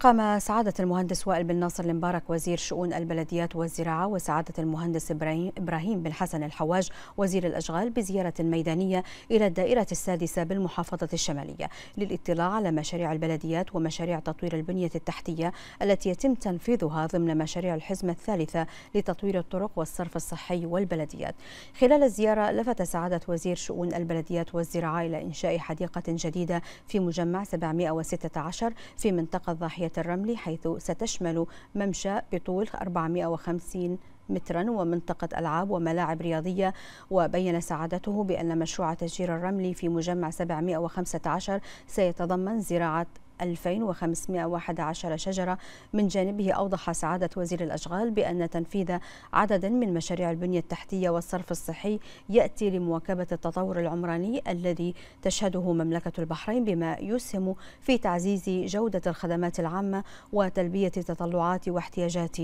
قام سعادة المهندس وائل بن ناصر المبارك وزير شؤون البلديات والزراعة وسعادة المهندس إبراهيم بن حسن الحواج وزير الأشغال بزيارة ميدانية إلى الدائرة السادسة بالمحافظة الشمالية للاطلاع على مشاريع البلديات ومشاريع تطوير البنية التحتية التي يتم تنفيذها ضمن مشاريع الحزمة الثالثة لتطوير الطرق والصرف الصحي والبلديات. خلال الزيارة لفت سعادة وزير شؤون البلديات والزراعة إلى إنشاء حديقة جديدة في مجمع 716 في منطقة ضاحية الرمل حيث ستشمل ممشى بطول 450 مترا ومنطقة ألعاب وملاعب رياضية وبين سعادته بأن مشروع تشجير الرمل في مجمع 715 سيتضمن زراعة 2511 شجرة. من جانبه أوضح سعادة وزير الأشغال بأن تنفيذ عدد من مشاريع البنية التحتية والصرف الصحي يأتي لمواكبة التطور العمراني الذي تشهده مملكة البحرين بما يسهم في تعزيز جودة الخدمات العامة وتلبية تطلعات واحتياجات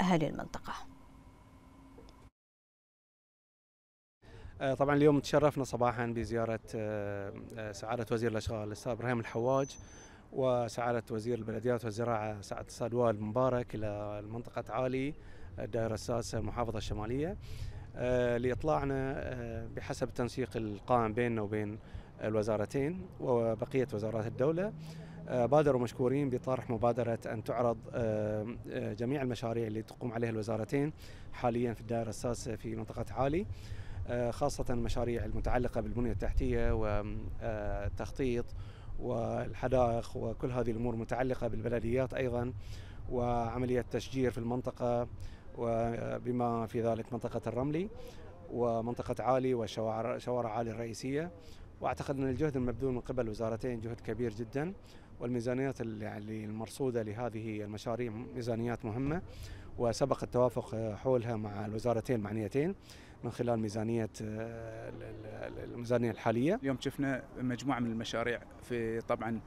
أهالي المنطقة. طبعا اليوم تشرفنا صباحا بزيارة سعادة وزير الأشغال الأستاذ إبراهيم الحواج. وسعادة وزير البلديات والزراعة الأستاذ وائل مبارك إلى منطقة عالي الدائرة السادسة المحافظة الشمالية لإطلاعنا بحسب التنسيق القائم بيننا وبين الوزارتين وبقية وزارات الدولة بادروا مشكورين بطرح مبادرة أن تعرض جميع المشاريع اللي تقوم عليها الوزارتين حاليا في الدائرة السادسة في منطقة عالي خاصة المشاريع المتعلقة بالبنية التحتية والتخطيط والحدائق وكل هذه الأمور متعلقة بالبلديات أيضا وعملية تشجير في المنطقة وبما في ذلك منطقة الرملي ومنطقة عالي وشوارع شوارع عالي الرئيسية. وأعتقد أن الجهد المبذول من قبل الوزارتين جهد كبير جدا والميزانيات اللي المرصودة لهذه المشاريع ميزانيات مهمة وسبق التوافق حولها مع الوزارتين المعنيتين. من خلال ميزانية الميزانية الحالية. اليوم شفنا مجموعة من المشاريع في طبعا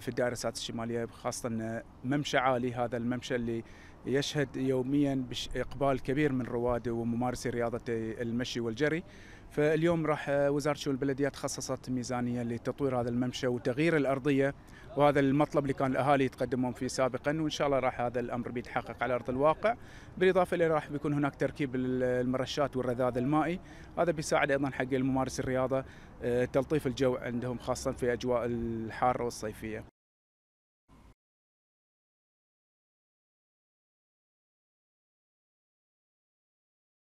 في الدائره السادسه الشمالية خاصة ممشى عالي هذا الممشى اللي يشهد يوميا إقبال كبير من رواد وممارسي رياضة المشي والجري فاليوم راح وزارة شؤون البلديات خصصت ميزانية لتطوير هذا الممشى وتغيير الأرضية وهذا المطلب اللي كان الأهالي يتقدمون فيه سابقا وإن شاء الله راح هذا الأمر بيتحقق على أرض الواقع. بالإضافة إلى راح بيكون هناك تركيب المرشات والرذاذ المائي. هذا بيساعد أيضا حق الممارس الرياضة تلطيف الجو عندهم خاصه في أجواء الحارة والصيفية.